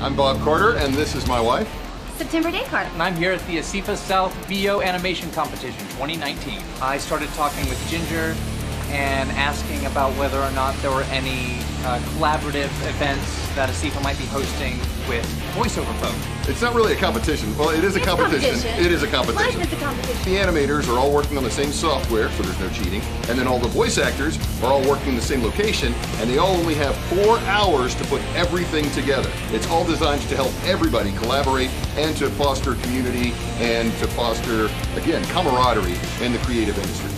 I'm Bob Carter, and this is my wife. September Day Carter. And I'm here at the ASIFA South VO Animation Competition 2019. I started talking with Ginger and asking about whether or not there were any uh, collaborative events that ASIFA might be hosting with voiceover folk. It's not really a competition. Well, it is a competition. competition. It is a competition. Life is a competition. The animators are all working on the same software, so there's no cheating. And then all the voice actors are all working in the same location, and they all only have four hours to put everything together. It's all designed to help everybody collaborate and to foster community and to foster, again, camaraderie in the creative industry.